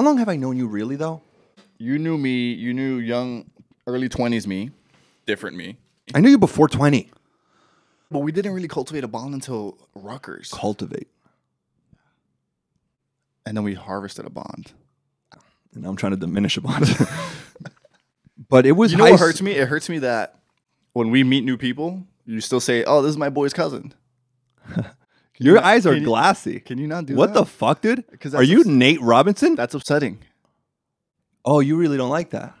How long have I known you really though? You knew me. You knew young, early twenties me, different me. I knew you before 20. But we didn't really cultivate a bond until Rutgers, Cultivate. and then we harvested a bond. And I'm trying to diminish a bond. but it was You know high what s- hurts me? It hurts me that when we meet new people, you still say, "Oh, this is my boy's cousin." Your not- eyes are can you- glassy. Can you not do that? What that? the fuck, dude? 'Cause Are that's you ups- Nate Robinson? That's upsetting. oh, you really don't like that.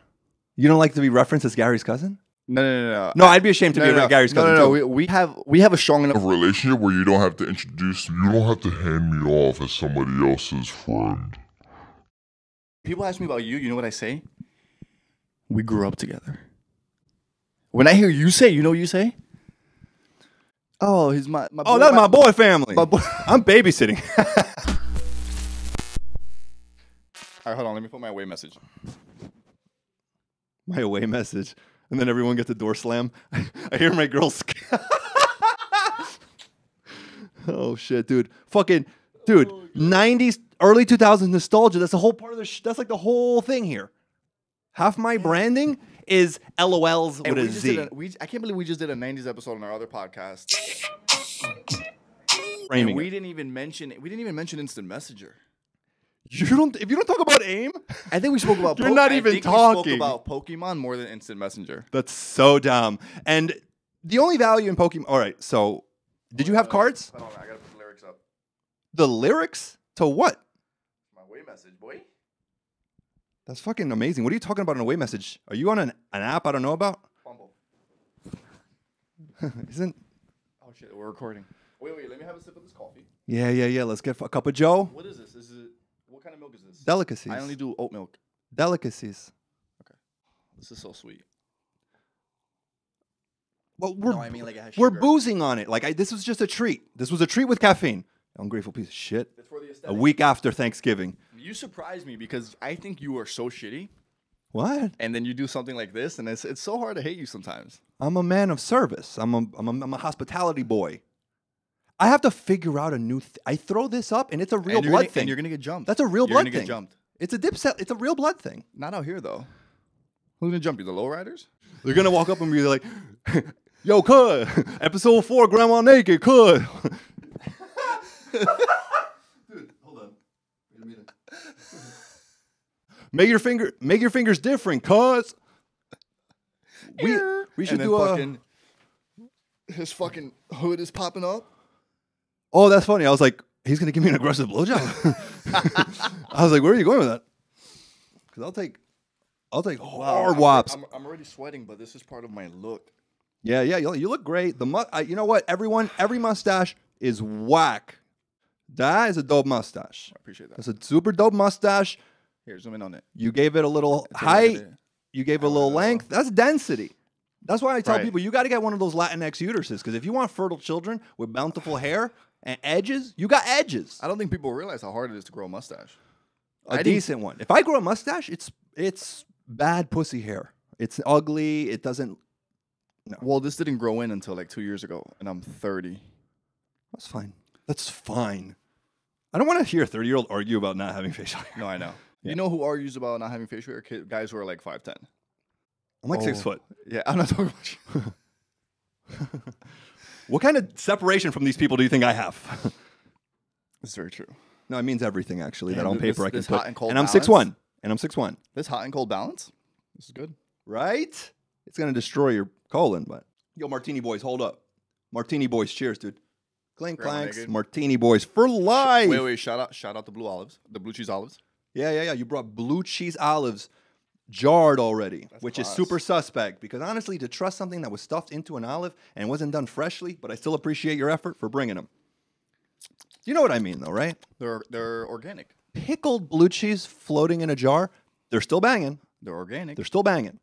You don't like to be referenced as Gary's cousin? No, no, no, no. No, I'd be ashamed to no, be no, no. Gary's no, cousin. no, no. too. We, we have we have a strong enough a relationship where you don't have to introduce, you don't have to hand me off as somebody else's friend. People ask me about you. You know what I say? We grew up together. When I hear you say, you know what you say? Oh, he's my, my Oh, that's my boy family. My boy. I'm babysitting. All right, hold on. Let me put my away message. my away message. And then everyone gets a door slam. I hear my girl. Sc- oh shit, dude! Fucking dude, '90s, early 2000s nostalgia. That's the whole part of the. Sh- that's like the whole thing here. Half my branding is LOLs with just did a, we, I can't believe we just did a 90s episode on our other podcast. framing And we it. didn't even mention we didn't even mention instant messenger. You don't. If you don't talk about AIM, I think we spoke about. You're not I even think we spoke talking. about Pokemon more than instant messenger. that's so dumb. And the only value in Pokemon. All right, so did you have cards? Hold on, I gotta put the lyrics up. The lyrics to what? My way message, boy. That's fucking amazing. What are you talking about in a away message? Are you on an, an app I don't know about? Fumble. Isn't Oh shit, we're recording. Wait, wait, let me have a sip of this coffee. yeah, yeah, yeah. Let's get a cup of Joe. What is this? Is it what kind of milk is this? Delicacies. I only do oat milk. delicacies. Okay. This is so sweet. Well, we're no, I mean like we're boozing on it. Like I, this was just a treat. This was a treat with caffeine. Ungrateful piece of shit. It's for the A week after Thanksgiving. You surprise me because I think you are so shitty, What? and then you do something like this, and it's it's so hard to hate you sometimes. I'm a man of service. I'm a, I'm a, I'm a hospitality boy. I have to figure out a new. Th- I throw this up, and it's a real and you're blood gonna, thing. And you're gonna get jumped. That's a real blood thing. you're blood gonna thing. Get jumped. It's a dip set. It's a real blood thing. Not out here though. Who's gonna jump you? The lowriders? They're gonna walk up and be like, "Yo, cuz, episode four, Grandma naked, cuz." Dude, hold on. Wait a minute. Make your finger, make your fingers different, cuz. We we should and then do a. fucking, his fucking hood is popping up. Oh, that's funny. I was like, he's gonna give me an aggressive blowjob. I was like, where are you going with that? Because I'll take, I'll take oh, hard I'm, wops. I'm, I'm already sweating, but this is part of my look. Yeah, yeah, you, you look great. The mu- I, you know what? Everyone, every mustache is whack. That is a dope mustache. I appreciate that. That's a super dope mustache. Here, zoom in on it. You gave it a little Take a look at height. You gave it a Oh, little no. length. That's density. That's why I tell Right. people you got to get one of those Latinx uteruses because if you want fertile children with bountiful hair and edges, you got edges. I don't think people realize how hard it is to grow a mustache. A I didn't- decent one. If I grow a mustache, it's it's bad pussy hair. It's ugly. It doesn't. Well, this didn't grow in until like two years ago, and I'm 30. That's fine. That's fine. I don't want to hear a 30 year old argue about not having facial hair. No, I know. You know who argues about not having facial hair? Kid, guys who are like 5'10. I'm like six Oh. foot. Yeah, I'm not talking about you. What kind of separation from these people do you think I have? It's very true. no, it means everything actually Damn, that on th- this- paper I can this put. hot and cold and I'm balance. six one. And I'm six one. This hot and cold balance. This is good. Right? It's gonna destroy your colon, but yo, Martini boys, hold up. Martini boys, cheers, dude. Clink clanks. Martini boys for life. Wait, wait. Shout out, shout out the blue olives, the blue cheese olives. Yeah, yeah, yeah. You brought blue cheese olives jarred already, which is super suspect because honestly, to trust something that was stuffed into an olive and wasn't done freshly, but I still appreciate your effort for bringing them. You know what I mean, though, right? They're they're organic. Pickled blue cheese floating in a jar, they're still banging. They're organic. They're still banging.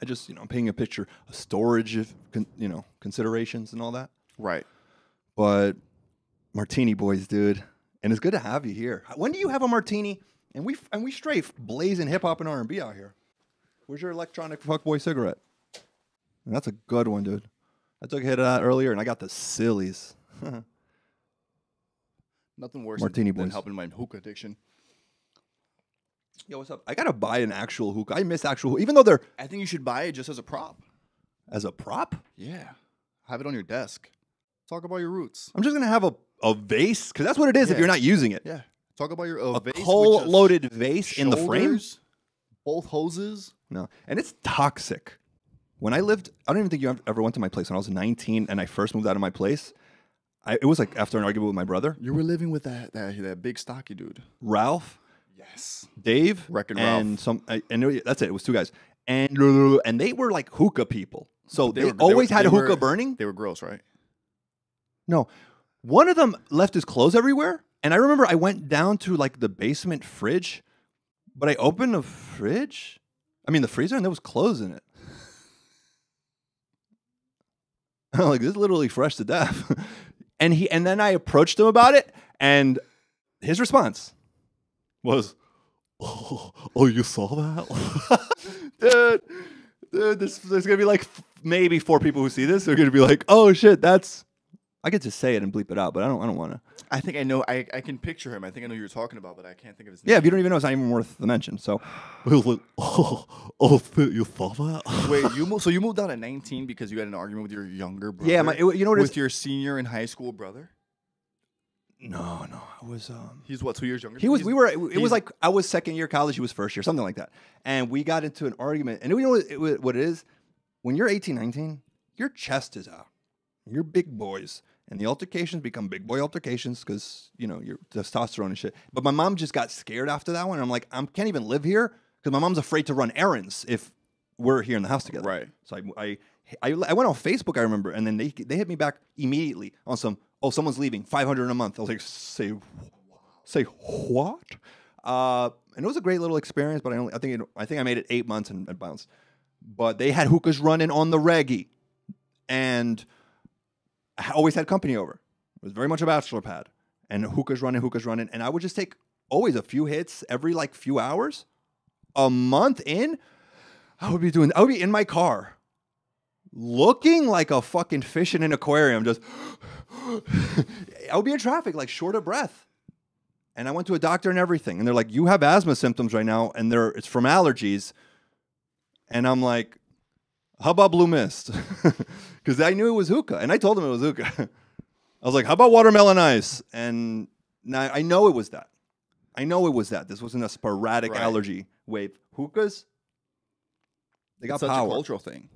I just, you know, I'm painting a picture of storage, of, con- you know, considerations and all that. right. But martini boys, dude, and it's good to have you here. When do you have a martini? And we and we strafe blazing hip hop and R and B out here. Where's your electronic fuckboy cigarette? And that's a good one, dude. I took a hit of that earlier, and I got the sillies. Nothing worse Martini than boys. helping my hookah addiction. Yo, what's up? I gotta buy an actual hookah. I miss actual, even though they're I think you should buy it just as a prop. as a prop. Yeah. Have it on your desk. Talk about your roots. I'm just gonna have a, a vase because that's what it is if Yeah. you're not using it. Yeah. Talk about your uh, A vase with coal just loaded vase in the frame. shoulders, Both hoses. No, and it's toxic. When I lived, I don't even think you ev- ever went to my place when I was 19 and I first moved out of my place. I, it was like after an argument with my brother, You were living with that that, that big stocky dude. Ralph, Yes. Dave, Wreck-It and Ralph. some. I, and that's it. It was two guys, and and they were like hookah people. So they, always had a hookah burning. They were gross, right? No, one of them left his clothes everywhere, and I remember I went down to like the basement fridge, but I opened the fridge, I mean the freezer, and there was clothes in it. I'm like this is literally fresh to death, and he and then I approached him about it, and his response was, "Oh, oh you saw that, dude." Dude, this, there's gonna be like maybe four people who see this. They're gonna be like, "Oh shit, that's I get to say it and bleep it out, but I don't. I don't want to. I think I know. I, I can picture him. I think I know who you're talking about, but I can't think of his name. Yeah, if you don't even know, it's not even worth the mention. So, he was like, "Oh, oh, shit, you saw that?" Wait, you moved, so you moved out at 19 because you had an argument with your younger brother? Yeah, my, it, you know what with is? your senior in high school brother. No, no, I was. Um, He's what, two years younger? he was. you? We were. It, it was like I was second year college. He was first year, something like that. And we got into an argument. And you know what it, what it is? When you're 18, 19, your chest is out. You're big boys. And the altercations become big boy altercations because, you know, your testosterone and shit. But my mom just got scared after that one. And I'm like, I can't even live here because my mom's afraid to run errands if we're here in the house together. Right. So I, I, I, I went on Facebook, I remember, and then they, they hit me back immediately on some, oh, someone's leaving, 500 a month. I was like, say, say what? Uh, and it was a great little experience, but I only, I think, it, I think I made it eight months and, and bounced. But they had hookahs running on the reggae, and always had company over. It was very much a bachelor pad, and hookahs running, hookahs running, and I would just take always a few hits every like few hours. A month in, I would be doing. I would be in my car, looking like a fucking fish in an aquarium. Just, I would be in traffic, like short of breath. And I went to a doctor and everything, and they're like, "You have asthma symptoms right now, and they're it's from allergies." And I'm like, "How about blue mist?" Because I knew it was hookah, and I told them it was hookah. I was like, "How about watermelon ice?" And now I know it was that. I know it was that. This wasn't a sporadic Right. allergy wave. Hookahs, they got It's such power. a cultural thing.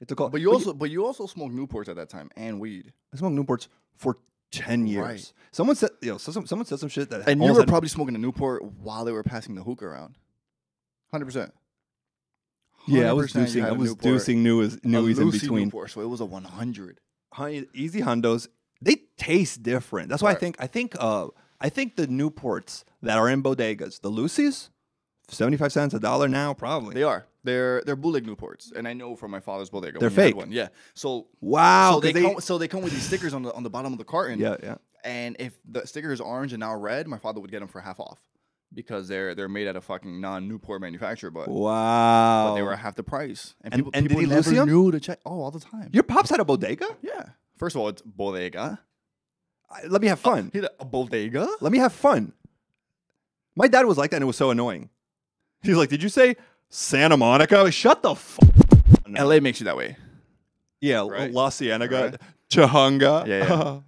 It's a cul- But you also, but you also smoked Newports at that time and weed, I smoked Newports for ten years. Right. Someone said, you know, so someone said some shit that and you were probably smoking a Newport while they were passing the hookah around. Hundred percent. Yeah, I was deucing. I was deucing new newies in between. Newport, so it was a one hundred. Honey, easy hundos, they taste different. That's why I think I think uh I think the Newports that are in bodegas, the Lucy's, seventy five cents a dollar now probably. They are. They're they're bootleg Newports, and I know from my father's bodega. They're when he had fake. One. Yeah. So wow, so they, 'cause come, so they come with these stickers on the on the bottom of the carton. yeah, yeah. And if the sticker is orange and now red, my father would get them for half off because they're they're made at a fucking non Newport manufacturer, but Wow. but they were half the price. And, And- people, and people never knew to check. Oh, all the time. Your pops had a bodega? Yeah. First of all, it's bodega. I- Let me have fun. Oh, he had a bodega. Let me have fun. My dad was like that and it was so annoying. He's like, Did you say Santa Monica? Shut the fuck up. LA makes you that way. Yeah, Right. La Cienega, Right. Cahuenga. Yeah, yeah.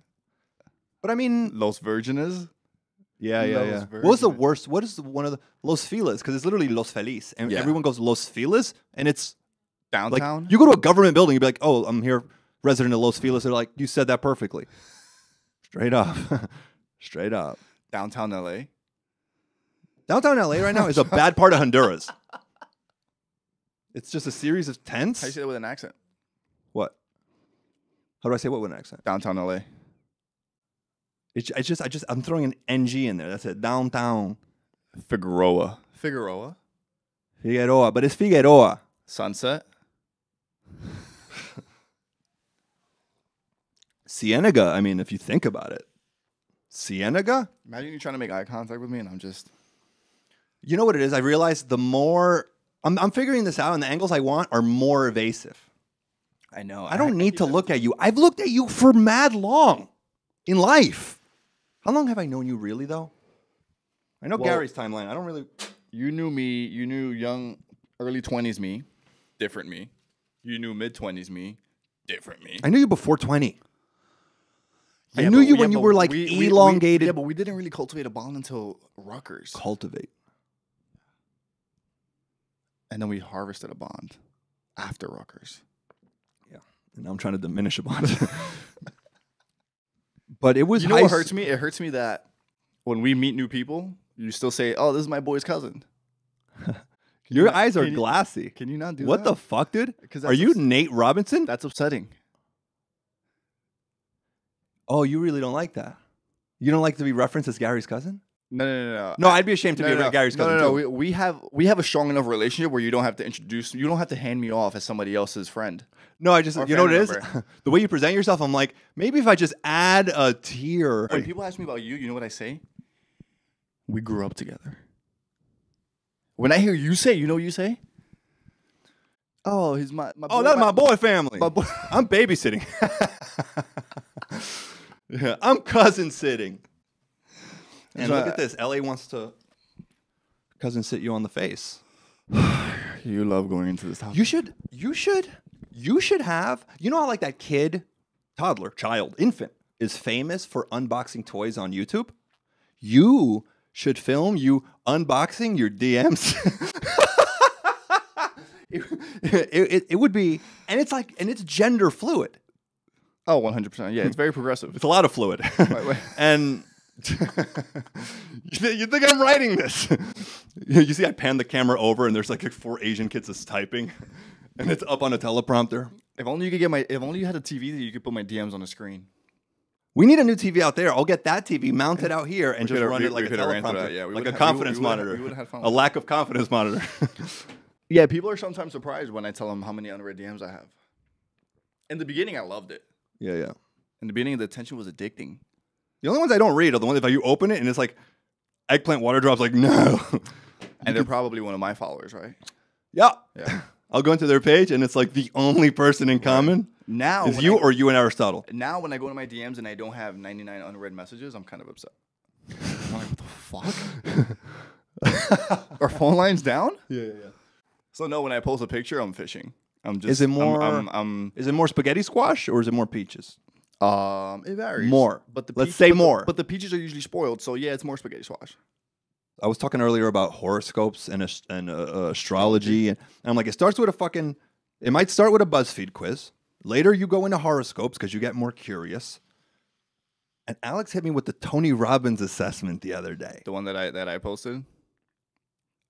but I mean, Los Virgenes. Yeah, yeah, Los yeah. What was the worst? What is the, one of the Los Feliz? Because it's literally Los Feliz, and Yeah. everyone goes Los Feliz, and it's like Downtown. you go to a government building, you'd be like, "Oh, I'm here, resident of Los Feliz." They're like, "You said that perfectly." Straight up, straight up. downtown LA. Downtown LA right now is a bad part of Honduras. It's just a series of tents. How do you tents. say that with an accent? What? How do I say what with an accent? Downtown LA. It's, it's just I just I'm throwing an NG in there. That's it. Downtown Figueroa. Figueroa. Figueroa, but it's Figueroa. Sunset. Cienega. I mean, if you think about it, Cienega. Imagine you're trying to make eye contact with me and I'm just. You know what it is? I realized the more I'm, I'm figuring this out, and the angles I want are more evasive. I know. I don't need to look at you. I've looked at you for mad long in life. How long have I known you really, though? I know Well- Gary's timeline. I don't really. You knew me. You knew young, early twenties me, different me. You knew mid twenties me, different me. I knew you before 20. I knew but- you yeah, when you were like we- we- we- elongated. yeah, but we didn't really cultivate a bond until Rutgers, Cultivate. and then we harvested a bond after Rutgers. Yeah, and now I'm trying to diminish a bunch. but it was You know high what hurts me? It hurts me that when we meet new people, you still say, "Oh, this is my boy's cousin." You Your not- eyes are can you- glassy. Can you not do that? What that? the fuck, dude? Are you Nate Robinson? That's upsetting. oh, you really don't like that? You don't like to be referenced as Gary's cousin? No, no, no, no. No, I'd be ashamed to No, be no, no. Gary's no, cousin no, no. too. We, we have we have a strong enough relationship where you don't have to introduce. You don't have to hand me off as somebody else's friend. No, I just you know what it is? the way you present yourself, I'm like, maybe if I just add a tier. When people ask me about you, you know what I say? We grew up together. When I hear you say, you know what you say? Oh, he's my, my oh, that's my boy family. My boy. I'm babysitting. yeah, I'm cousin sitting. And So look I- at this. LA wants to cousin sit you on the face. You love going into this topic. You should, you should, you should have. You know how like that kid, toddler, child, infant is famous for unboxing toys on YouTube. You should film you unboxing your DMs. it, it, it would be, and it's like, and it's gender fluid. oh, 100%. Yeah, it's very progressive. It's a lot of fluid. and you thi- you think I'm writing this? you see, I pan the camera over, and there's like four Asian kids just typing, and it's up on a teleprompter. If only you could get my. If only you had a TV that you could put my DMs on the screen. We need a new TV out there. I'll get that TV mounted out here and just run we- it like a coulda ran through teleprompter, yeah, like a had- we confidence would- we would've- monitor, would've a lack of confidence monitor. Yeah, people are sometimes surprised when I tell them how many unread DMs I have. In the beginning, I loved it. yeah, yeah. In the beginning, the attention was addicting. The only ones I don't read are the ones if you open it and it's like eggplant water drops. Like no, And they're probably one of my followers, right? yeah. Yeah. I'll go into their page and it's like the only person in common Now, is you I- or you and Aristotle. now when I go to my DMs and I don't have 99 unread messages, I'm kind of upset. I'm like, what the fuck? Are phone lines down? Yeah, yeah, yeah. So no, when I post a picture, I'm fishing. I'm just. Is it I'm- more- I'm. I'm, Is it more spaghetti squash or is it more peaches? um, it varies. More. but the Let's say but the- more. but the peaches are usually spoiled, so yeah, it's more spaghetti squash. I was talking earlier about horoscopes and ast- and uh, uh, astrology, and, and I'm like, it starts with a fucking. It might start with a BuzzFeed quiz. Later, you go into horoscopes because you get more curious. And Alex hit me with the Tony Robbins assessment the other day. The one that I that I posted.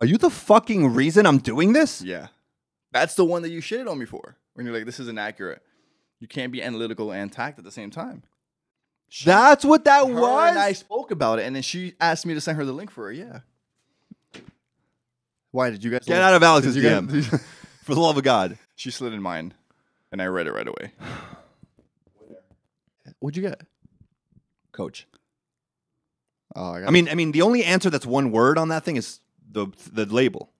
Are you the fucking reason I'm doing this? Yeah, that's the one that you shitted on me for. When you're like, this is inaccurate. You can't be analytical and tact at the same time. That's what that Her was. and I spoke about it, and then she asked me to send her the link for it. Yeah. Why did you guys Get out of Alex's did DM. guys- For the love of God. she slid in mine, and I read it right away. What'd you get? Coach. Oh, I got I mean, I mean, the only answer that's one word on that thing is the the label.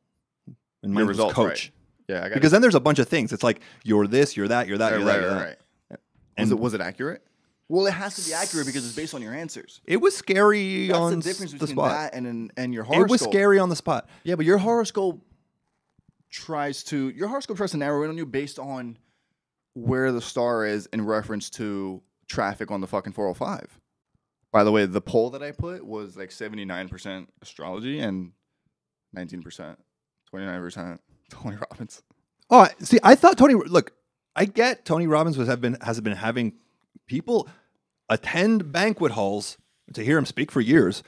And your results, coach. right? Yeah, I got Because then there's a bunch of things. It's like you're this, you're that, you're that, it. you're right, that, you're right, that. right, right. And was it was it accurate? Well, it has to be accurate because it's based on your answers. it was scary That's on the difference the between spot. that and an- and your horoscope. It was scary on the spot. Yeah, but your horoscope tries to your horoscope tries to narrow in on you based on where the star is in reference to traffic on the fucking 405. By the way, the poll that I put was like 79% astrology and 19%, 29% Tony Robbins. Oh, see, I thought Tony. Look, I get Tony Robbins was have been has been having people attend banquet halls to hear him speak for years,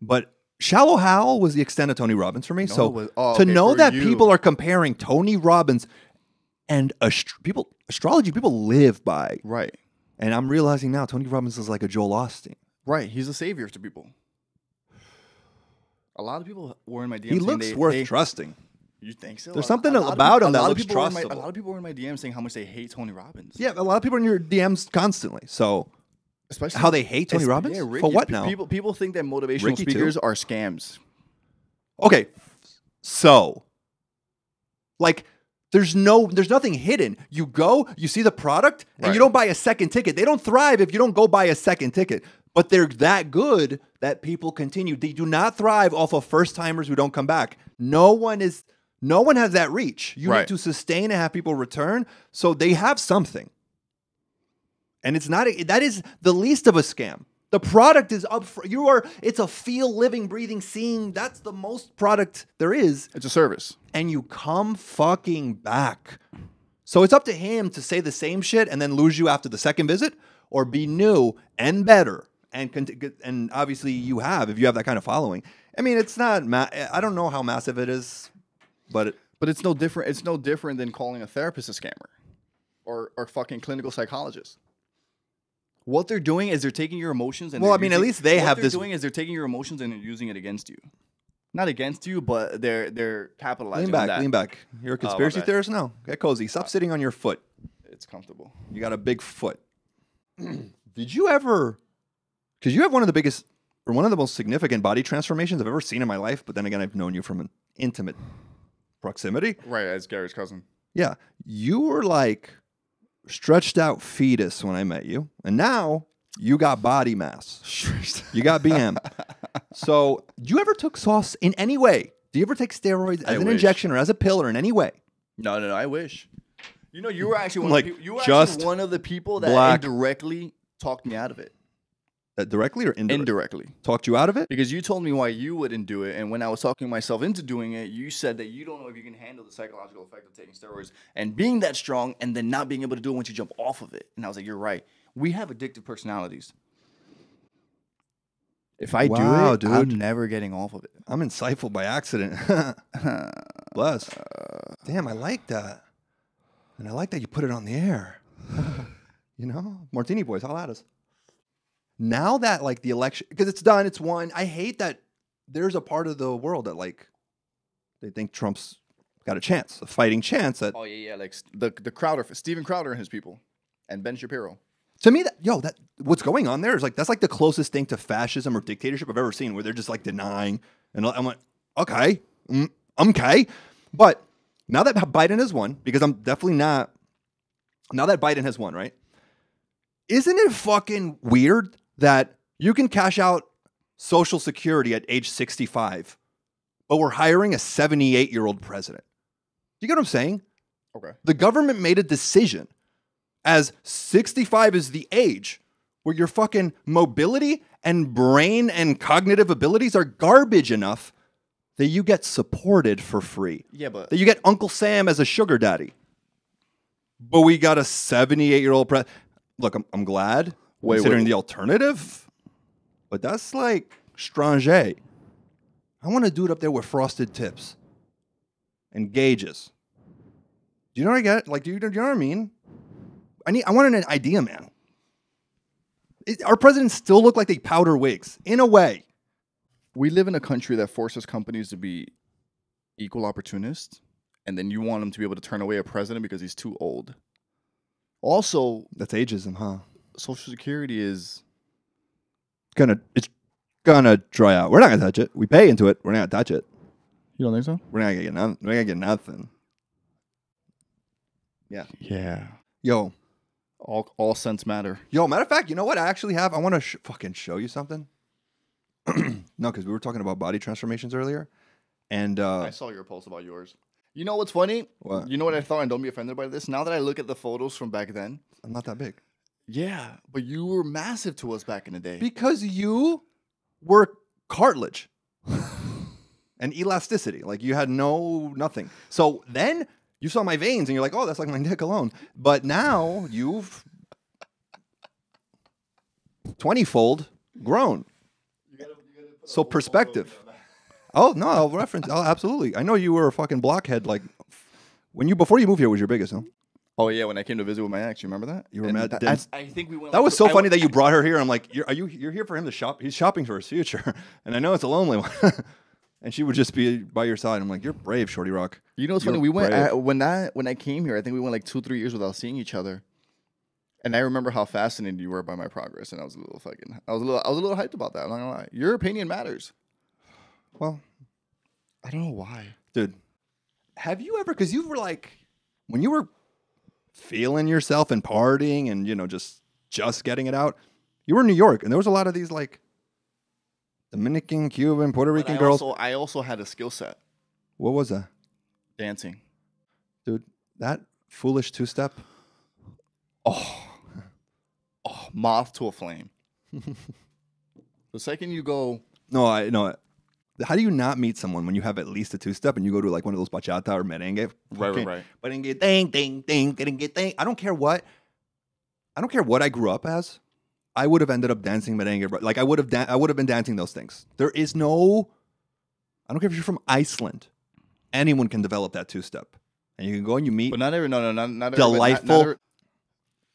but Shallow Hal was the extent of Tony Robbins for me. No, so was- oh, to okay, know that you. people are comparing Tony Robbins and ast- people astrology people live by, Right. and I'm realizing now Tony Robbins is like a Joel Osteen. Right. He's a savior to people. A lot of people were in my DMs. He looks they- worth they- trusting. You think so? There's something of about people- him a that lot of looks in my- trustable. a lot of people were in my DMs saying how much they hate Tony Robbins. Yeah, a lot of people are in your DMs constantly. So especially how they hate Tony Robbins yeah, for Ricky. what now? People people think that motivational Ricky too? speakers are scams. Okay, so like there's no there's nothing hidden. You go, you see the product, and Right. you don't buy a second ticket. They don't thrive if you don't go buy a second ticket. but they're that good that people continue. They do not thrive off of first timers who don't come back. No one is no one has that reach. You Right. need to sustain and have people return. So they have something. And it's not a, that is the least of a scam. The product is up for you are it's a feel living breathing seeing that's the most product there is It's a service. and you come fucking back. So it's up to him to say the same shit and then lose you after the second visit, or be new and better. And and obviously you have if you have that kind of following. I mean, it's not. Ma- I don't know how massive it is, but it, But it's no different. It's no different than calling a therapist a scammer, or or fucking clinical psychologist. What they're doing is they're taking your emotions and Well, they're I mean, at least they what have they're this- doing is they're taking your emotions and they're using it against you. Not against you, but they're they're capitalizing lean on back, that. lean back. You're a oh, conspiracy bad. theorist now. Get cozy. Stop uh, sitting on your foot. It's comfortable. You got a big foot. Did you ever? Because you have one of the biggest or one of the most significant body transformations I've ever seen in my life. But then again, I've known you from an intimate proximity. Right, as Gary's cousin. Yeah, you were like stretched out fetus when I met you, and now you got body mass. You got BM. so, do you ever took sauce in any way? Do you ever take steroids as I an wish. injection or as a pill or in any way? No, no, no. I wish. You know, you were actually one Like, of the, peop- you were just actually one of the people that black. indirectly talked me out of it. Uh, directly or indirectly? Indirectly. Talked you out of it? Because you told me why you wouldn't do it, and when I was talking myself into doing it, you said that you don't know if you can handle the psychological effect of taking steroids and being that strong, and then not being able to do it once you jump off of it. And I was like, you're right. We have addictive personalities. If I Wow, do it, I'm never getting off of it. I'm insightful by accident. Bless. Damn, I like that. And I like that you put it on the air. you know? Martini boys, all at us. Now that like the election because it's done, it's won. I hate that there's a part of the world that like they think Trump's got a chance, a fighting chance that Oh yeah, yeah, like the the Crowder, Steven Crowder and his people, and Ben Shapiro. to me that yo, that what's going on there is like that's like the closest thing to fascism or dictatorship I've ever seen where they're just like denying and I'm like, okay, mm, okay. But now that Biden has won, because I'm definitely not now that Biden has won, right? Isn't it fucking weird that you can cash out Social Security at age 65, but we're hiring a 78 year old president? Do You get what I'm saying? Okay. The government made a decision as 65 is the age where your fucking mobility and brain and cognitive abilities are garbage enough that you get supported for free. Yeah, but That you get Uncle Sam as a sugar daddy. But we got a 78 year old president. Look, I'm, I'm glad Wait, considering wait. the alternative, but that's like strange. I want a dude up there with frosted tips and gauges. Do you know what I get? Like, do you, do you know what I mean? I need. I want an idea, man. It- our presidents still look like they powder wigs in a way. we live in a country that forces companies to be equal opportunists, and then you want them to be able to turn away a president because he's too old. Also, That's ageism, huh? Social Security is Gonna it's gonna dry out. We're not gonna touch it. We pay into it. We're not gonna touch it. you don't think so? We're not gonna get nothing. We're not gonna get nothing. Yeah. Yeah. Yo, All all cents matter. yo. Matter of fact, you know what? I actually have. I want to sh- fucking show you something. no, because we were talking about body transformations earlier, and uh, I saw your post about yours. You know what's funny? What? You know what I thought, and don't be offended by this. Now that I look at the photos from back then, I'm not that big yeah, but you were massive to us back in the day. because you were cartilage and elasticity. Like you had no nothing. So then you saw my veins, and you're like, oh, that's like my dick alone. But now you've twenty-fold grown. So perspective. Oh no, I'll reference. Oh, absolutely. I know you were a fucking blockhead. Like when you before you moved here was your biggest. Huh? Oh yeah, when I came to visit with my ex, you remember that? You were And mad that- then? I, I think we went. That like, was so I funny went- that you brought her here. I'm like, you're, are you? You're here for him to shop? He's shopping for his future, and I know it's a lonely one. and she would just be by your side. I'm like, you're brave, Shorty Rock. You know what's You're funny? We went. I, when I when I came here. I think we went like two three years without seeing each other. And I remember how fascinated you were by my progress, and I was a little fucking, I was a little, I was a little hyped about that. I'm not gonna lie. Your opinion matters. Well, I don't know why. dude, have you ever? Because you were like, when you were feeling yourself and partying, and you know, just just getting it out. You were in New York, and there was a lot of these like Dominican, Cuban, Puerto Rican I girls. Also, I also had a skill set what was that, dancing. dude? That foolish two step. Oh, oh, moth to a flame. the second you go, No, I no. How do you not meet someone when you have at least a two step and you go to like one of those bachata or merengue? Right, right, right. Merengue, ding, ding, ding, ding, ding, ding. I don't care what. I don't care what I grew up as. I would have ended up dancing merengue, but like I would have, dan- I would have been dancing those things. There is no. I don't care if you're from Iceland. Anyone can develop that two step, and you can go and you meet. but not every no no not not Delightful.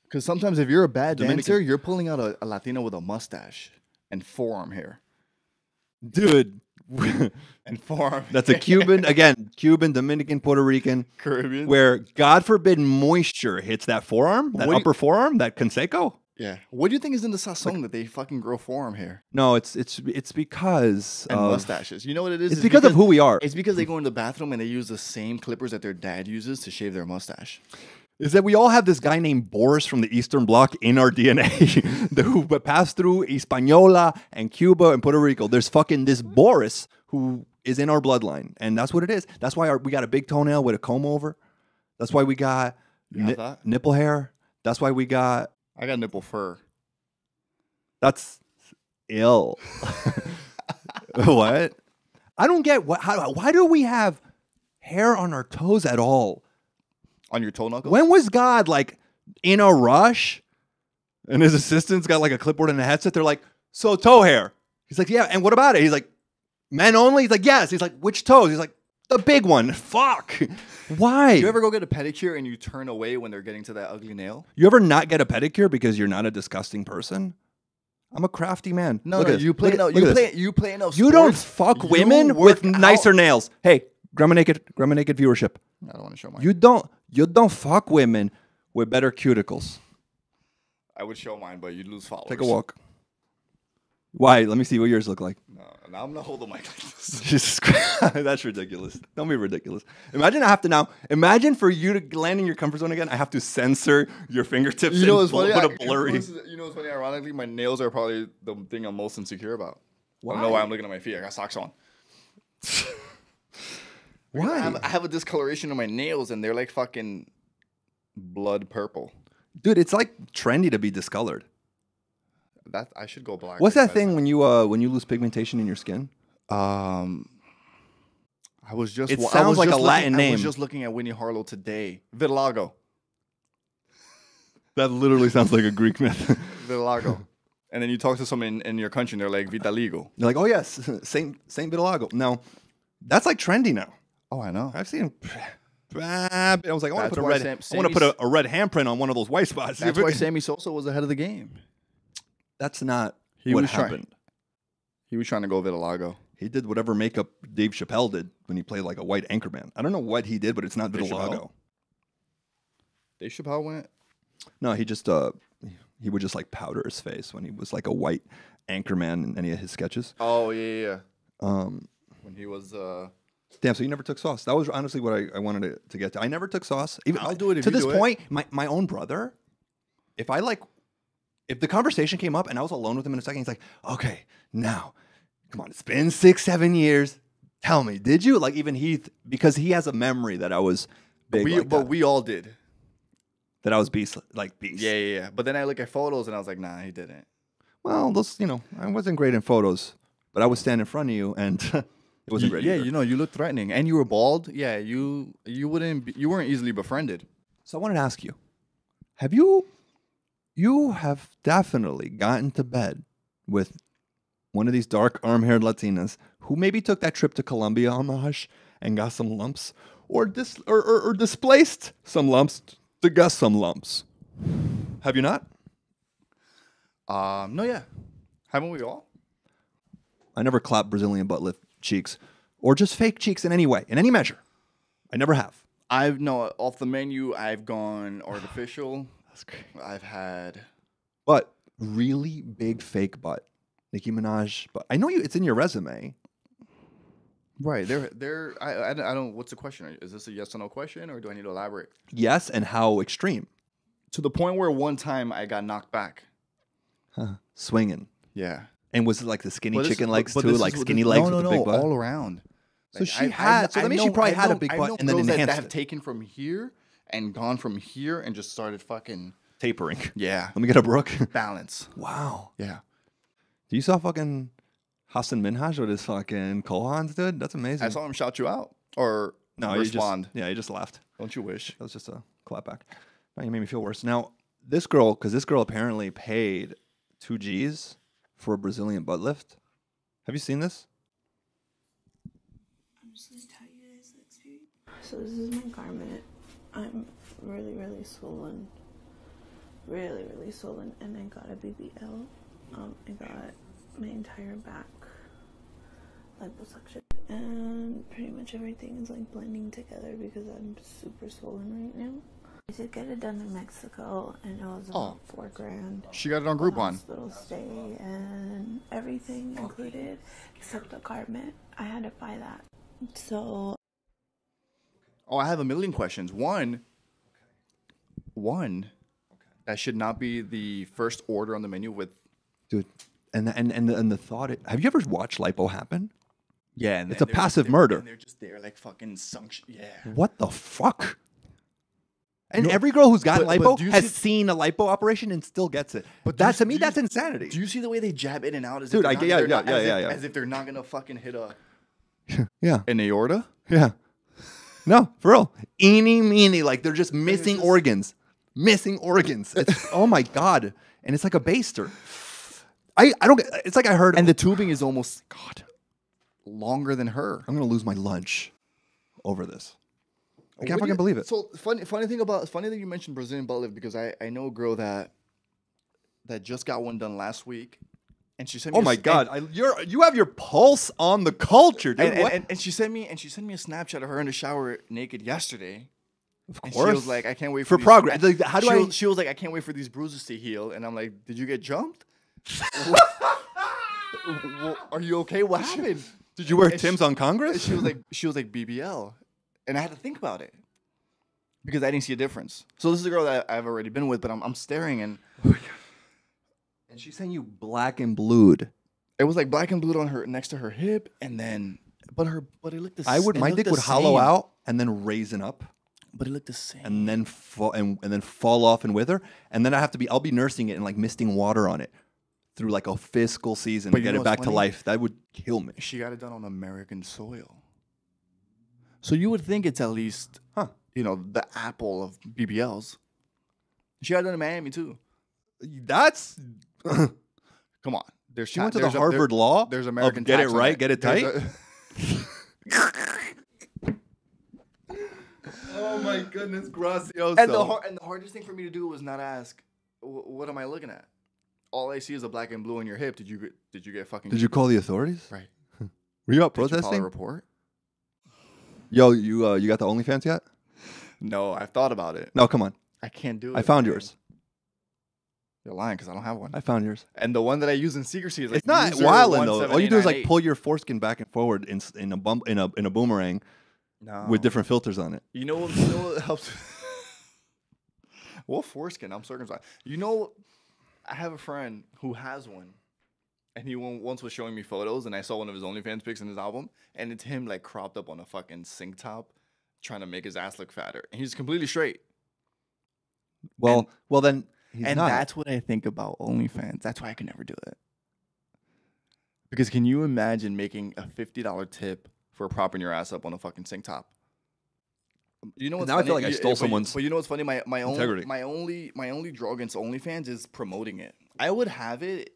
Because sometimes if you're a bad Dominican- dancer, you're pulling out a, a Latino with a mustache and forearm hair Dude, and forearm. that's a Cuban again. Cuban, Dominican, Puerto Rican. Caribbean. where God forbid moisture hits that forearm, that What do you- upper forearm, that conseco. yeah. What do you think is in the sazon that they fucking grow forearm hair No, it's it's it's because and of, mustaches? You know what it is? It's because of who we are. It's because they go in the bathroom and they use the same clippers that their dad uses to shave their mustache. Is that we all have this guy named Boris from the Eastern Bloc in our DNA, who passed through Hispaniola and Cuba and Puerto Rico. There's fucking this Boris who is in our bloodline, and that's what it is. That's why our, we got a big toenail with a comb over. That's why we got You ni- that? nipple hair. That's why we got I got nipple fur. That's ill. what? I don't get what. How, why do we have hair on our toes at all? On your toe knuckles? When was God like in a rush? And his assistants got like a clipboard and a headset. They're like, "So toe hair." He's like, "Yeah." And what about it? He's like, "Men only." He's like, "Yes." He's like, "Which toes?" He's like, "The big one." Fuck. Why? Do you ever go get a pedicure and you turn away when they're getting to that ugly nail? You ever not get a pedicure because you're not a disgusting person? I'm a crafty man. No, Look no, at you play look You play. You play enough. You don't fuck you women with nicer out. nails. Hey, Grandma Naked, Grandma Naked viewership. I don't want to show mine. You don't you don't fuck women with better cuticles. I would show mine, but you'd lose followers. Take a walk. Why? Let me see what yours look like. No, now I'm gonna hold the mic like this. Jesus Christ. That's ridiculous. Don't be ridiculous. Imagine I have to now imagine for you to land in your comfort zone again, I have to censor your fingertips You know what's funny? put a blurry. You know what's funny? Ironically, my nails are probably the thing I'm most insecure about. I don't know Why? why I'm looking at my feet. I got socks on. I Why? have, I have a discoloration on my nails, and they're like fucking blood purple. Dude, it's like trendy to be discolored. That I should go black. What's that thing when you uh when you lose pigmentation in your skin? Um, I was just. It wa- I sounds was like just a looking- Latin I name. was just looking at Winnie Harlow today. Vitiligo. That literally sounds like a Greek myth. Vitiligo. and then you talk to someone in, in your country, and they're like Vitaligo. They're like, oh yes, Saint Saint Vitiligo. No, that's like trendy now. Oh, I know. I've seen. I was like, I want to put a red. Sam- I want to put a, a red handprint on one of those white spots. That's why Sammy Sosa was ahead of the game. That's not He what was trying- happened. He was trying to go Vitiligo. He did whatever makeup Dave Chappelle did when he played like a white anchorman. I don't know what he did, but it's not Dave vitiligo. Chappelle? Dave Chappelle went. No, he just uh he would just like powder his face when he was like a white anchorman in any of his sketches. Oh yeah, yeah. yeah. Um, When he was. uh damn, so you never took sauce. That was honestly what I, I wanted to, to get to. I never took sauce. Even I'll do it if to you this do it. point. My my own brother, if I like, if the conversation came up and I was alone with him in a second, he's like, okay, now, come on, it's been six seven years. Tell me, did you like even he because he has a memory that I was big, we, like but that, we all did. that I was beast like beast. Yeah, yeah, yeah. But then I look at photos and I was like, nah, he didn't. Well, those you know, I wasn't great in photos, but I would stand in front of you, and it wasn't great. Yeah, either. you know, you looked threatening, and you were bald. Yeah, you you wouldn't be, you weren't easily befriended. So I wanted to ask you, have you, you have definitely gotten to bed with one of these dark arm-haired Latinas who maybe took that trip to Colombia on the hush and got some lumps, or dis or, or, or displaced some lumps to get some lumps. Have you not? Um, no, yeah, haven't we all? I never clapped Brazilian butt lift cheeks, or just fake cheeks in any way, in any measure. I never have. I've no off the menu. I've gone artificial. That's great. I've had But really big fake butt. Nicki Minaj, but I know you. It's in your resume. right there. There, I, I, I don't. What's the question? Is this a yes or no question, or do I need to elaborate? Yes, and how extreme. To the point where one time I got knocked back. swinging. Yeah. And was it like the skinny But this- chicken but- legs but too, this is like what- skinny this- legs no, with no, the no, big butt? all around. So she had- so that means she probably had a big I butt and then girls that, enhanced that have it. taken from here and gone from here and just started fucking Tapering. yeah Let me get a Brooke. balance. wow. Yeah. Do you saw fucking Hasan Minhaj with his fucking Kohans, dude? That's amazing. I saw him shout you out or no, he respond. just yeah, he just laughed. Don't you wish? That was just a clapback. Now you made me feel worse. Now this girl, because this girl apparently paid two G's for a Brazilian butt lift. Have you seen this? I'm just gonna tell you experience. So this is my garment. I'm really, really swollen. Really, really swollen, and I got a BBL. Um, I got my entire back liposuction, and pretty much everything is like blending together because I'm super swollen right now. I did get it done in Mexico, and it was oh. about four grand She got it on Groupon. hospital stay and everything oh. included except the garment. I had to buy that. So Oh, I have a million questions. One, one, that should not be the first order on the menu with. Dude. And the, and and the, and the thought. It, have you ever watched lipo happen? Yeah, and It's a passive murder. And they're just there, like fucking sunk. Yeah. What the fuck? And No, every girl who's gotten but- lipo but has see- seen a lipo operation and still gets it. But But do you- that to me, do you- that's insanity. Do you see the way they jab in and out? As Dude, if I they're not- yeah, yeah, not- yeah, as yeah, if- yeah. As if they're not gonna fucking hit a yeah, an aorta. yeah. No, for real. Eeny meeny, like they're just missing just- organs, missing organs. It's, oh my god! And it's like a baster. I I don't. It's like I heard. And the tubing is almost God longer than her. I'm gonna lose my lunch over this. I can't fucking you- believe it. So funny, funny thing about funny that you mentioned Brazilian butt lift because I I know a girl that that just got one done last week, and she sent me. oh my god! I, you're you have your pulse on the culture, dude. And, and, and, and she sent me and she sent me a Snapchat of her in the shower naked yesterday. of course. she was like, I can't wait For these- progress. Like, how do she I- Was, she was like, I can't wait for these bruises to heal. And I'm like, Did you get jumped? Are you okay? What happened? Did you wear and she- Tim's on Congress? she was like, she was like BBL, and I had to think about it because I didn't see a difference. So this is a girl that I've already been with, but I'm, I'm staring and oh and she's saying you black and blued. it was like black and blue on her next to her hip, and then but her but it looked the I would it my looked dick the would hollow same. out and then raisin up but it looked the same. and then fall and, and then fall off and wither and then I have to be I'll be nursing it and like misting water on it through like a fiscal season But to you get know it what's back to funny? life. That would kill me. she got it done on American soil. So you would think it's at least Huh. you know the apple of BBLs. She had it done in Miami too. That's Come on, there's she went to the a- there- Harvard Law. There's American. get it right, get it tight. Oh my goodness, Gracioso. and the har- and the hardest thing for me to do was not ask, "What am I looking at?" All I see is a black and blue on your hip. Did you get, did you get fucking? Did you call the authorities? right? Were you out Did you file a protesting? report? Yo, you uh, you got the OnlyFans yet? No, I've thought about it. No, come on. I can't do it. I found man. yours. You're lying because I don't have one. I found yours. and the one that I use in secrecy is like it's not wilding though. All you do is like pull your foreskin back and forward in in a bump in a in a boomerang no. with different filters on it. You know what? You know what helps? what foreskin? I'm circumcised. You know, I have a friend who has one, and he once was showing me photos, and I saw one of his OnlyFans pics in his album, and it's him like cropped up on a fucking sink top, trying to make his ass look fatter, and he's completely straight. Well, And- well then he's and not. that's what I think about OnlyFans. That's why I can never do it. Because can you imagine making a fifty dollar tip for propping your ass up on a fucking sink top? You know what's Now I feel like I stole but someone's But you know what's funny? My my only my only my only draw against OnlyFans is promoting it. I would have it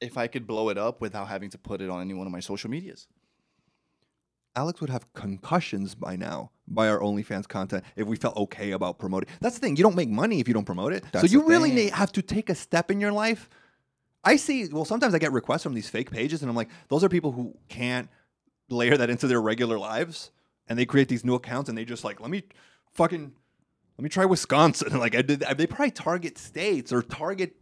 if I could blow it up without having to put it on any one of my social medias. Alex would have concussions by now by our OnlyFans content if we felt okay about promoting. That's the thing. You don't make money if you don't promote it. That's so you really thing. need, have to take a step in your life. I see. Well, sometimes I get requests from these fake pages, and I'm like, those are people who can't layer that into their regular lives, and they create these new accounts, and they just like, let me fucking, let me try Wisconsin. like I did. They probably target states or target,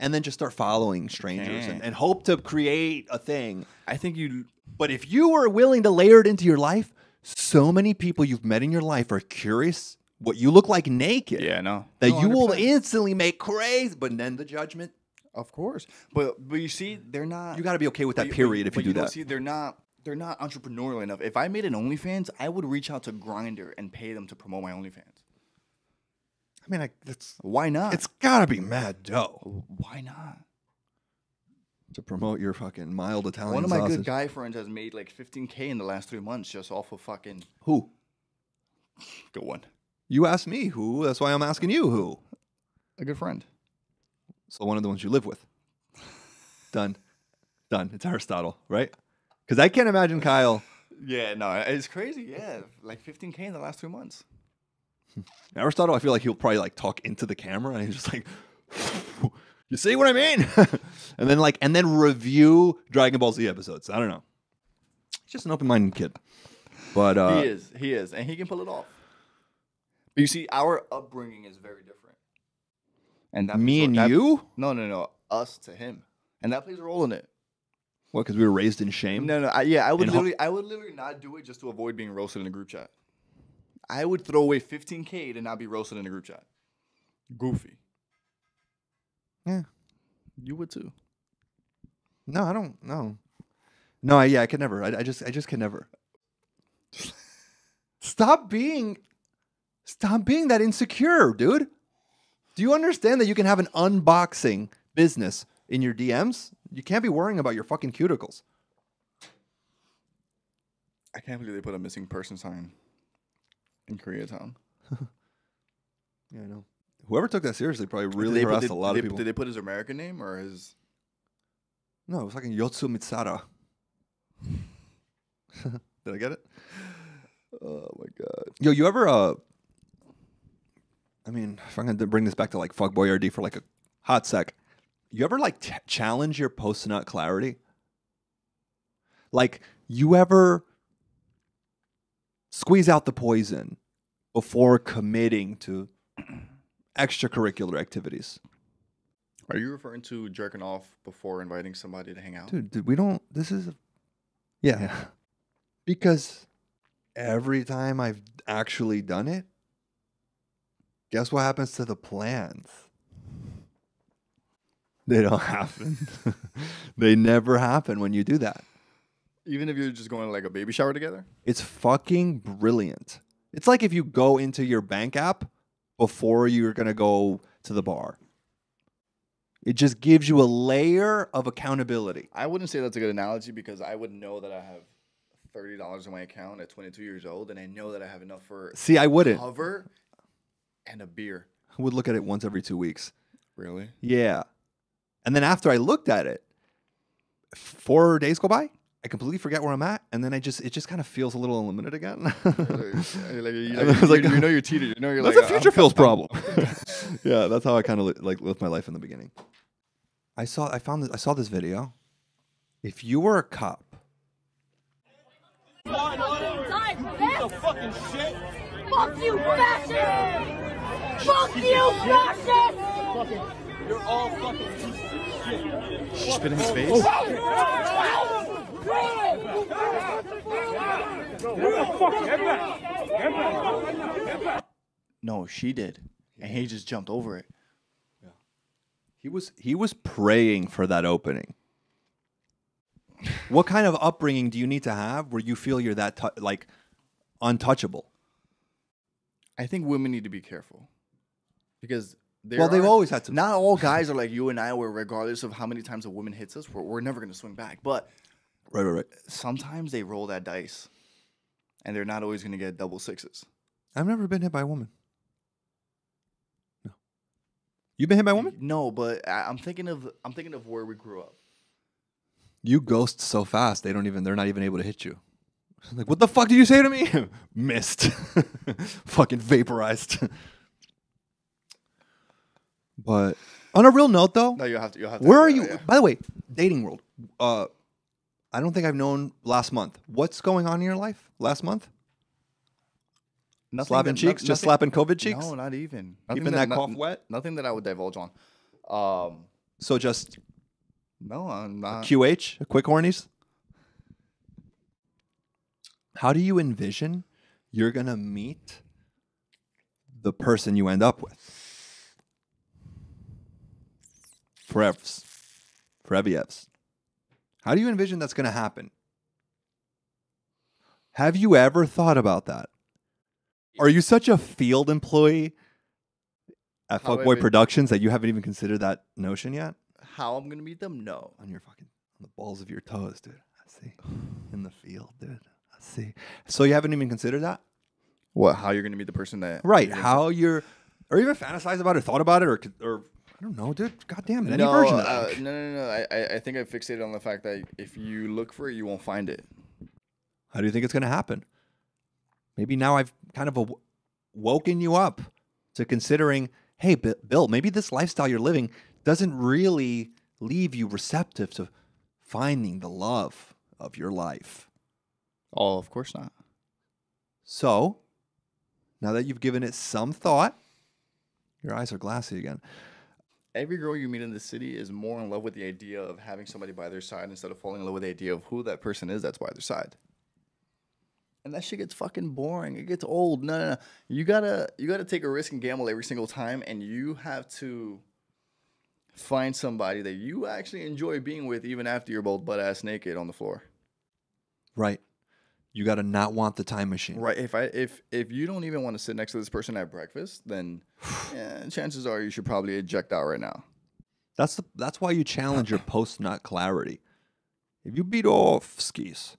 and then just start following strangers and, and hope to create a thing. I think you But if you were willing to layer it into your life, so many people you've met in your life are curious what you look like naked. Yeah, no. That No, you will 100%. instantly make crazy. But then the judgment Of course, but but you see, they're not. You got to be okay with that but period if but you do that. See, they're not. They're not entrepreneurial enough. If I made an OnlyFans, I would reach out to Grindr and pay them to promote my OnlyFans. I mean, I, it's Why not? it's got to be mad dough why not? to promote your fucking mild Italian One of my sausage. good guy friends has made like 15k in the last three months just off of fucking Who? good one. You asked me who. That's why I'm asking you who. A good friend. So one of the ones you live with. Done. Done. It's Aristotle, right? Because I can't imagine Kyle. Yeah, no, it's crazy. Yeah, like 15k in the last three months. Aristotle, I feel like he'll probably like talk into the camera and he's just like, you see what I mean? and then like, and then review Dragon Ball Z episodes. I don't know. He's just an open-minded kid. But uh, he is, he is, and he can pull it off. But you see, our upbringing is very different. And that me and that- you, No, no, no, us to him, and that plays a role in it. what? Because we were raised in shame. No, no, I, yeah, I would In ho- literally, I would literally not do it just to avoid being roasted in a group chat. I would throw away 15k to not be roasted in a group chat. Goofy. Yeah. You would too. No, I don't. No, no. I, yeah, I could never. I, I just, I just could never. stop being, stop being that insecure, dude. Do you understand that you can have an unboxing business in your DMs? You can't be worrying about your fucking cuticles. I can't believe they put a missing person sign in Koreatown. Yeah, I know. Whoever took that seriously probably really they put- did- a lot of they- people. Did they put his American name or his? No, it was like Yotsu Mitsara. Did I get it? Oh my god. Yo, you ever uh I mean, if I'm gonna bring this back to like fuck RD for like a hot sec, you ever like t- challenge your post nut clarity? Like, you ever squeeze out the poison before committing to extracurricular activities? Are you referring to jerking off before inviting somebody to hang out? Dude, dude we don't. This is. Yeah. yeah. Because every time I've actually done it, guess what happens to the plans? They don't happen. they never happen when you do that. Even if you're just going to like a baby shower together? It's fucking brilliant. It's like if you go into your bank app before you're going to go to the bar. It just gives you a layer of accountability. I wouldn't say that's a good analogy because I would know that I have thirty dollars in my account at 22 years old, and I know that I have enough for See, I wouldn't. cover and a beer. I would look at it once every two weeks. Really? Yeah. And then after I looked at it, four days go by. I completely forget where I'm at, and then I just it just kind of feels a little unlimited again. like, you, I like- you know you're cheated. You know you're that's like a future I'm- Phil's problem. yeah, that's how I kind of like lived my life in the beginning. I saw I found this, I saw this video. If you were a cop, fucking shit. Fuck you, fascist! Fuck you, fascist! You're all fucking shit. She spit in his face. No, she did, and he just jumped over it. Yeah. he was he was praying for that opening. What kind of upbringing do you need to have where you feel you're that tou- like untouchable? I think women need to be careful because there Well, they've always had to- Not all guys are like you and I, where regardless of how many times a woman hits us, we're, we're never going to swing back. But Right, right, right. sometimes they roll that dice, and they're not always going to get double sixes. I've never been hit by a woman. No. You been hit by a woman? No, but I, I'm thinking of I'm thinking of where we grew up. You ghost so fast they don't even they're not even able to hit you. Like what the fuck did you say to me? Missed. Fucking vaporized. but on a real note though, No, you'll have to. You'll have to where are you? yeah. By the way, dating world. Uh, I don't think I've known last month. What's going on in your life last month? Nothing slapping that- no- cheeks, just nothing- slapping COVID cheeks. No, not even. Keeping Nothing that no- cough wet? Nothing that I would divulge on. Um, So just no, I'm not. QH, quick hornies. How do you envision you're gonna meet the person you end up with? Forever. Previevs. How do you envision that's going to happen? Have you ever thought about that? Are you such a field employee at How Fuckboy Productions that you haven't even considered that notion yet? How I'm gonna meet them? No. On your fucking on the balls of your toes, dude. I see. In the field, dude. I see. So you haven't even considered that? What? How you're gonna meet the person that? Right. How you're or even fantasized about it, thought about it, or or I don't know, dude. God damn it. Any no, version of uh, that. no, no, no. I, I, think I fixated on the fact that if you look for it, you won't find it. How do you think it's going to happen? Maybe now I've kind of aw- woken you up to considering, hey, Bi- Bill, maybe this lifestyle you're living doesn't really leave you receptive to finding the love of your life. Oh, of course not. So, now that you've given it some thought, your eyes are glassy again. Every girl you meet in the city is more in love with the idea of having somebody by their side instead of falling in love with the idea of who that person is that's by their side. And that shit gets fucking boring. It gets old. No, no, no. You gotta you gotta take a risk and gamble every single time, and you have to find somebody that you actually enjoy being with, even after you're both butt ass naked on the floor. Right. You got to not want the time machine. Right. If I if if you don't even want to sit next to this person at breakfast, then yeah, chances are you should probably eject out right now. That's the, that's why you challenge your post nut clarity. If you beat off skis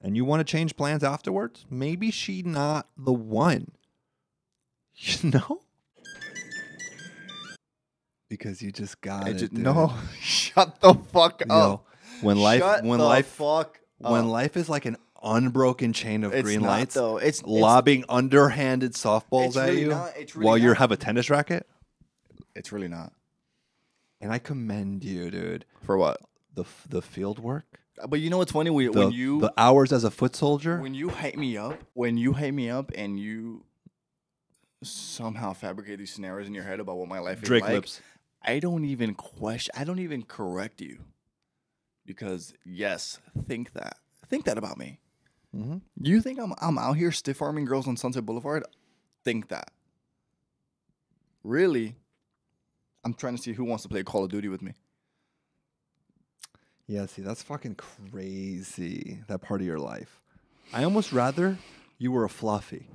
and you want to change plans afterwards, maybe she not the one. You know? Because you just got I it. just, no, shut the fuck Yo, up. when life Shut when the life fuck when up. life is like an unbroken chain of It's green not, lights, though. It's- it's- lobbing underhanded softballs It's at really you not. It's while you have a tennis racket. It's really not. And I commend you, dude. For what? The f- the field work, But you know what's funny? When, the, when you the hours as a foot soldier. when you hate me up, when you hate me up, and you somehow fabricate these scenarios in your head about what my life Drake is like, lips. I don't even question. I don't even correct you because yes, think that. Think that about me. Mhm. You think I'm I'm out here stiff arming girls on Sunset Boulevard? Think that. Really? I'm trying to see who wants to play Call of Duty with me. Yeah, see, that's fucking crazy. That part of your life. I almost rather you were a fluffy.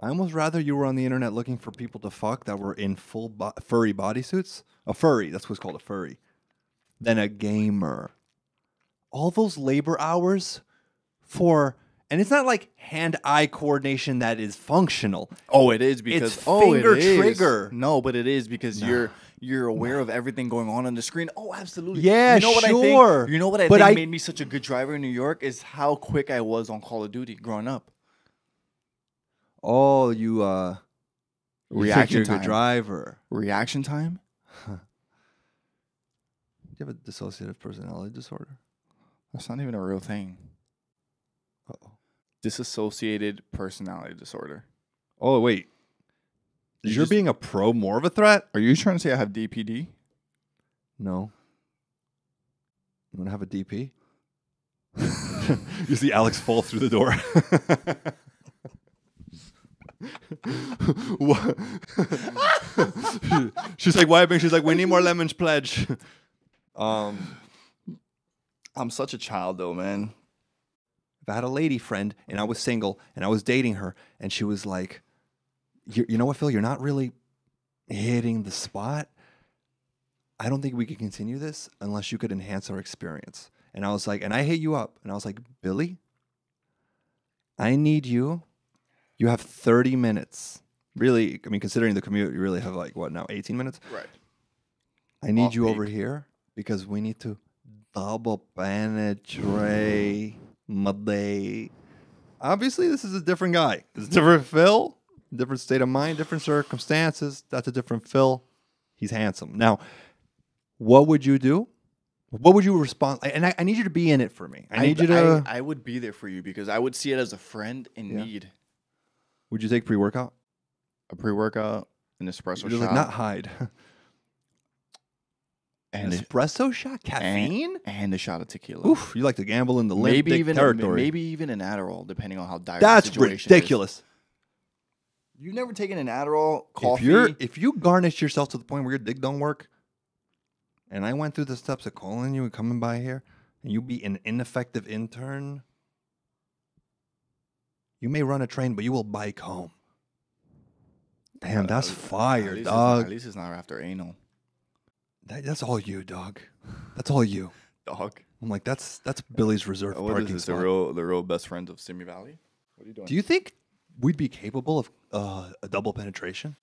I almost rather you were on the internet looking for people to fuck that were in full bo- furry bodysuits. A furry, that's what's called a furry. Than a gamer. All those labor hours for, and it's not like hand-eye coordination that is functional. Oh, it is because It's oh, finger it trigger. No, but it is because you're you're aware of everything going on on the screen. Oh, absolutely. Yeah, you know what I sure. think? You know what I But think I- made me such a good driver in New York is how quick I was on Call of Duty growing up. Oh, you uh, you think Reaction good time. driver. Reaction time? Do you have a dissociative personality disorder? That's not even a real thing. Disassociated personality disorder. Oh wait, You is your just- being a pro more of a threat? Are you trying to say I have DPD? No. You want to have a DP? you see Alex fall through the door. She's like wiping. She's like, "We need more lemons, pledge." Um, I'm such a child though, man. I had a lady friend and I was single and I was dating her and she was like, you, you know what, Phil, you're not really hitting the spot. I don't think we could continue this unless you could enhance our experience. And I was like, and I hit you up and I was like, Billy, I need you. You have 30 minutes. Really, I mean, considering the commute, you really have like what now, 18 minutes? Right. I need Off you peak. over here because we need to double penetrate my day. Obviously, this is a different guy. It's a different Phil, different state of mind, different circumstances. That's a different Phil. He's handsome. Now, what would you do? What would you respond? And I, I need you to be in it for me. I need you to. I, I would be there for you because I would see it as a friend in Yeah. need. would you take pre workout? A pre-workout, an espresso Just shot, like not hide. An and a, espresso shot, caffeine. and a shot of tequila. Oof, you like to gamble in the limp maybe even territory. maybe even an Adderall, depending on how dire That's the situation is. ridiculous. You've never taken an Adderall, coffee. If you're if you garnish yourself to the point where your dick don't work, and I went through the steps of calling you and coming by here, and you be an ineffective intern, you may run a train, but you will bike home. Damn, At that's fire, at dog. at least it's not after anal, That, that's all you, dog. That's all you. dog. I'm like, that's that's Billy's reserve What is parking this? The spot. real, the real best friends of Simi Valley. What are you doing? Do you think we'd be capable of uh, a double penetration?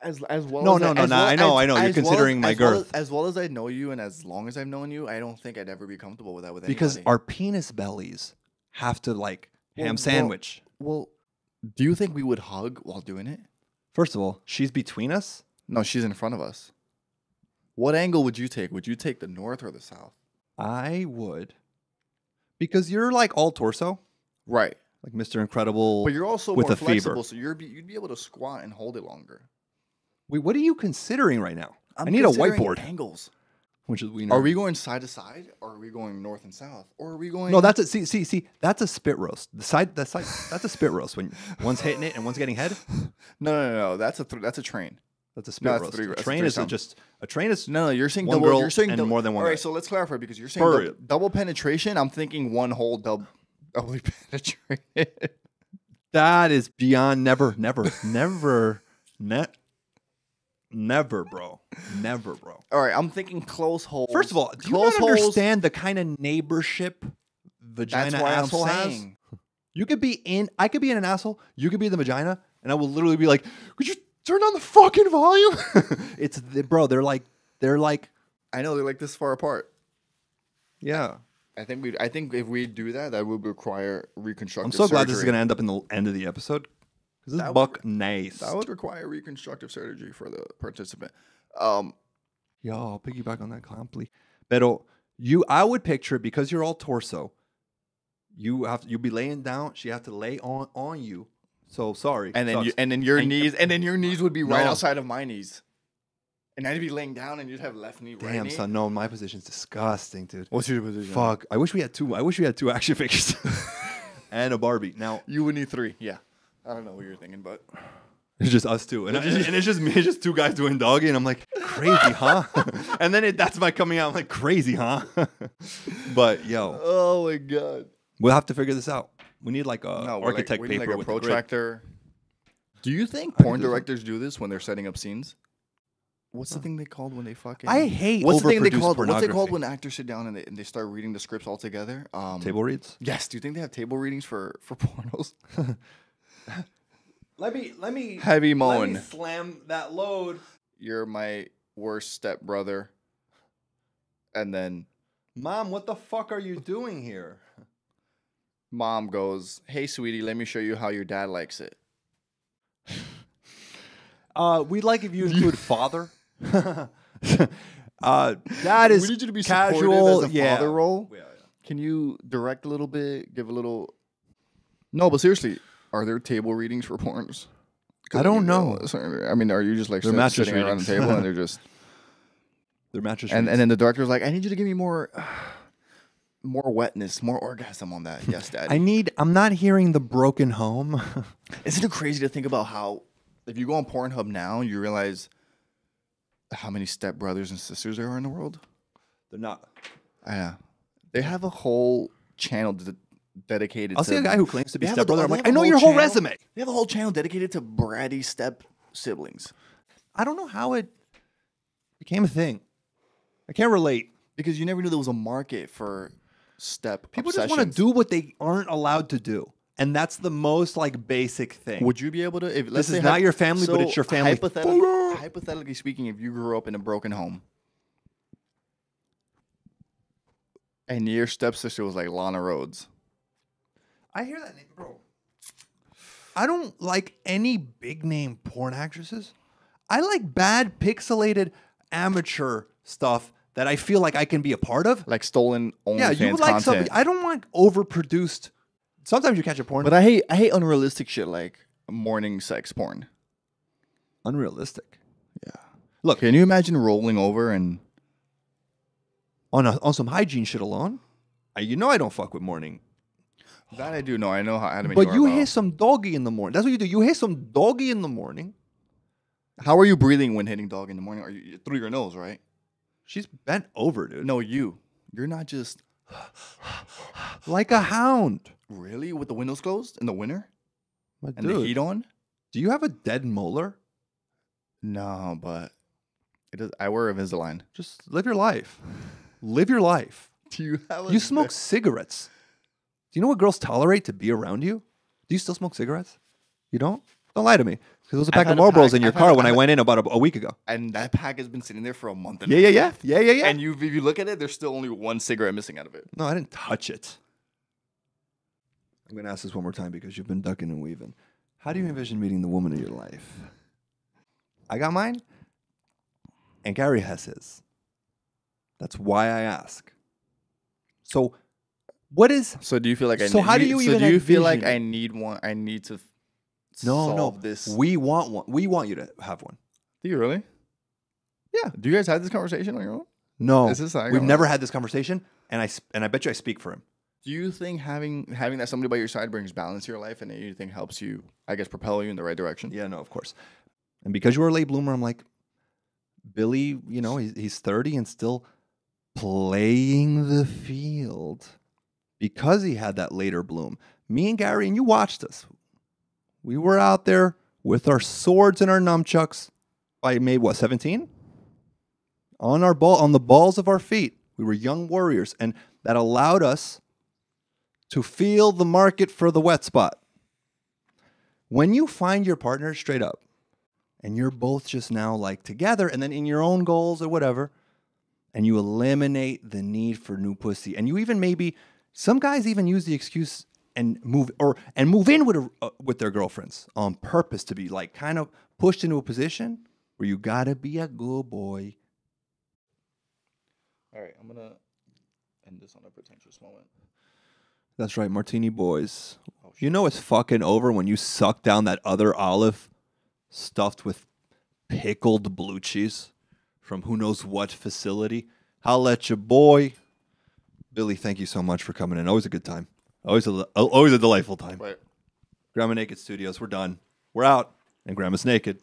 as as well No, as no, I, no, as no, well- I know, as- I know. You're as well considering my as well as- girth. As well as I know you, and as long as I've known you, I don't think I'd ever be comfortable with that with Because anybody. our penis bellies have to like ham sandwich. well, do you think we would hug while doing it? First of all, she's between us. No, she's in front of us. What angle would you take? Would you take the north or the south? I would, because you're like all torso, Right. like Mr. Incredible. But you're also with more a fever. flexible, so you're be, you'd be able to squat and hold it longer. Wait, what are you considering right now? i I'm need a whiteboard. Angles. Which is we Are we going side to side, or are we going north and south, or are we going? No, that's a see, see, see. That's a spit roast. The side, the side, that's a spit roast. When one's hitting it and one's getting head, no, no, no, no. That's a th- that's a train. That's a No, spit that's a roast. three- a train is a just a train is No, no, you're saying One double. girl you're saying and double, more than one All right, guy. so let's clarify because you're saying double, double penetration. I'm thinking one whole double, doubly penetrated. that is beyond never, never, never, net, never, bro, never, bro. All right, I'm thinking close holes. First of all, do you close not holes. understand the kind of neighborship vagina That's why I'm asshole has? saying. You could be in. I could be in an asshole. You could be the vagina, and I will literally be like, "Could you turn down the fucking volume?" it's the, bro. They're like, they're like, I know they're like this far apart. yeah. I think we. I think if we do that, that would require reconstructive. I'm so glad this is surgery. gonna end up in the end of the episode because this That would- buck nice. That would require reconstructive surgery for the participant. Um, Yo, I'll piggyback on that clown, please. Pero you, I would picture it because you're all torso. You have you'll be laying down. She have to lay on on you. So sorry. and then you, and then your And- knees, and then your knees would be right No. outside of my knees, and I'd be laying down, and you'd have left knee, right damn knee. son, no, my position's disgusting, dude. What's your position? Fuck. I wish we had two. I wish we had two action figures and a Barbie. Now You would need three. Yeah. I don't know what you're thinking, but it's just us two, and, and it's just me, it's just two guys doing doggy, and I'm like, crazy, huh? and then it, that's my coming out. I'm like, crazy, huh? but yo, oh my god. we'll have to figure this out. We need like a No, we're like- architect we need paper like a with protractor. Do you think porn think there's a- directors do this when they're setting up scenes? What's the thing they called when they fucking? I hate What's the thing they called? What's it called when actors sit down and they, and they start reading the scripts all together? Um, Table reads. Yes. Do you think they have table readings for for pornos? Let me let me Heavy mowing. slam that load. You're my worst stepbrother. And then Mom, what the fuck are you doing here? Mom goes, "Hey, sweetie, let me show you how your dad likes it." Uh, we'd like if you include father. uh, that is we need you to be casual. as a yeah. father role. Yeah, yeah. Can you direct a little bit? Give a little. No, but seriously, are there table readings for porns? I don't know. I mean, are you just like They're sit- sitting around the table and they're just Their mattress. and and then the director's like, I need you to give me more, more wetness, more orgasm on that. Yes, daddy. I need. I'm not hearing the broken home. Isn't it crazy to think about how if you go on Pornhub now, you realize how many stepbrothers and sisters there are in the world? They're not. Yeah, they have a whole channel d- dedicated. I'll to see a guy who claims to be They have a- stepbrother. I'm like, I I know your whole channel- resume. They have a whole channel dedicated to bratty step siblings I don't know how it became a thing. I can't relate. because you never knew there was a market for step. People just want to do what they aren't allowed to do, and that's the most like basic thing. Would you be able to? If let's is not your family, but it's your family. Hypothetically, hypothetically speaking, if you grew up in a broken home and your stepsister was like Lana Rhoades, I hear that name, bro. I don't like any big name porn actresses. I like bad pixelated amateur stuff that I feel like I can be a part of. like stolen OnlyFans yeah, you would like content. something. I don't want overproduced. Sometimes you catch a porn, but I hate I hate unrealistic shit like morning sex porn. unrealistic. Yeah. Look, Can you imagine rolling over and on a, on some hygiene shit alone, I, you know I don't fuck with morning. that I do know. I know how Adam and But you hit some doggy in the morning. That's what you do. You hit some doggy in the morning. How are you breathing when hitting dog in the morning? Are you through your nose, right? She's bent over, dude. No, you. You're not just like a hound. really with the windows closed in the winter My and the heat on. do you have a dead molar? No, but it is. I wear Invisalign. Just live your life. live your life. Do you have? You smoke cigarettes. Do you know what girls tolerate to be around you? Do you still smoke cigarettes? You don't? Don't lie to me. Because there was a pack of Marlboros in your I've car when I went in about a, a week ago. and that pack has been sitting there for a month. And Yeah, yeah, yeah, yeah, yeah, yeah. And you, if you look at it, there's still only one cigarette missing out of it. no, I didn't touch it. I'm going to ask this one more time because you've been ducking and weaving. How do you envision meeting the woman of your life? I got mine, and Gary has his. That's why I ask. So, what is So do you feel like I? So need, how do you so even do you feel like I need one? I need to no, solve no? this. We want one. We want you to have one. do you really? Yeah. Do you guys have this conversation on your own? No, Is this you're we've never had this conversation, and I sp- and I bet you I speak for him. Do you think having having that somebody by your side brings balance to your life, and you think helps you, I guess, propel you in the right direction? Yeah, no, of course. And because you were a late bloomer, I'm like, Billy, you know, he's, he's 30 and still playing the field because he had that later bloom. Me and Gary, and you watched us. We were out there with our swords and our nunchucks by May what 17 on our ball on the balls of our feet. We were young warriors, and that allowed us to feel the market for the wet spot. When you find your partner straight up, and you're both just now like together, and then in your own goals or whatever, and you eliminate the need for new pussy, and you even maybe some guys even use the excuse and move or and move in with a, uh, with their girlfriends on purpose to be like kind of pushed into a position where you gotta be a good boy. All right, I'm gonna end this on a pretentious moment. That's right, Martini boys. Oh, You know it's fucking over when you suck down that other olive stuffed with pickled blue cheese from who knows what facility. I'll let you, boy. Billy, thank you so much for coming in. Always a good time. Always a always a delightful time. Right. Grandma Naked Studios. We're done. We're out, and Grandma's naked.